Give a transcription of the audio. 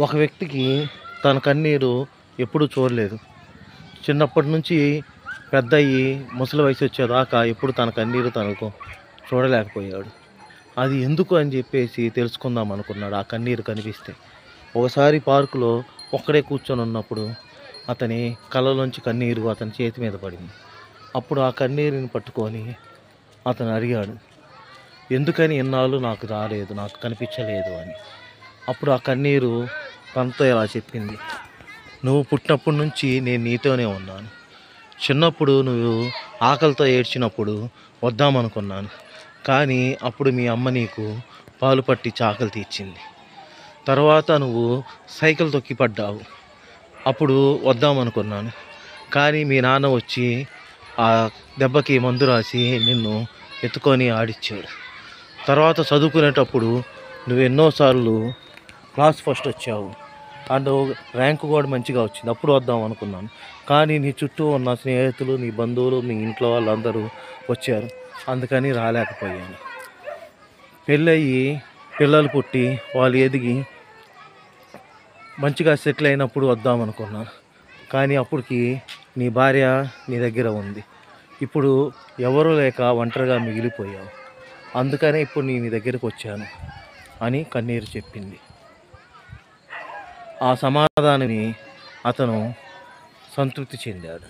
ఒక వ్యక్తికి తన కన్నీరు ఎప్పుడూ చూడలేదు. చిన్నప్పటి నుంచి పెద్ద అయ్యి ముసలి వయసు వచ్చేదాకా ఎప్పుడు తన కన్నీరు తనకు చూడలేకపోయాడు. అది ఎందుకు అని చెప్పేసి తెలుసుకుందాం అనుకున్నాడు ఆ కన్నీరు కనిపిస్తే. ఒకసారి పార్కులో ఒక్కడే కూర్చొని ఉన్నప్పుడు అతని కళ్ళలోంచి కన్నీరు అతని చేతి మీద పడింది. అప్పుడు ఆ కన్నీరుని పట్టుకొని అతను అడిగాడు ఎందుకని ఇన్నాళ్ళు నాకు రాలేదు నాకు కనిపించలేదు అని. అప్పుడు ఆ కన్నీరు తనతో ఇలా చెప్పింది నువ్వు పుట్టినప్పటి నుంచి నేను నీతోనే ఉన్నాను. చిన్నప్పుడు నువ్వు ఆకలితో ఏడ్చినప్పుడు వద్దామనుకున్నాను. కానీ అప్పుడు మీ అమ్మ నీకు పాలు పట్టి చాకలి తీర్చింది. తర్వాత నువ్వు సైకిల్ తొక్కి పడ్డావు. అప్పుడు వద్దామనుకున్నాను. కానీ మీ నాన్న వచ్చి ఆ దెబ్బకి మందు రాసి నిన్ను ఎత్తుకొని ఆడిచ్చాడు. తర్వాత చదువుకునేటప్పుడు నువ్వు ఎన్నోసార్లు క్లాస్ ఫస్ట్ వచ్చావు. అండ్ ర్యాంక్ కూడా మంచిగా వచ్చింది. అప్పుడు వద్దాం అనుకున్నాను. కానీ నీ చుట్టూ ఉన్న స్నేహితులు నీ బంధువులు మీ ఇంట్లో వాళ్ళందరూ వచ్చారు. అందుకని రాలేకపోయాను. పెళ్ళయ్యి పిల్లలు పుట్టి వాళ్ళు ఎదిగి మంచిగా సెటిల్ అయినప్పుడు వద్దాం అనుకున్నాను. కానీ అప్పటికి నీ భార్య నీ దగ్గర ఉంది. ఇప్పుడు ఎవరూ లేక ఒంటరిగా మిగిలిపోయావు. అందుకనే ఇప్పుడు నేను నీ దగ్గరకు వచ్చాను అని కన్నీరు చెప్పింది. ఆ సమాధానాన్ని అతను సంతృప్తి చెందాడు.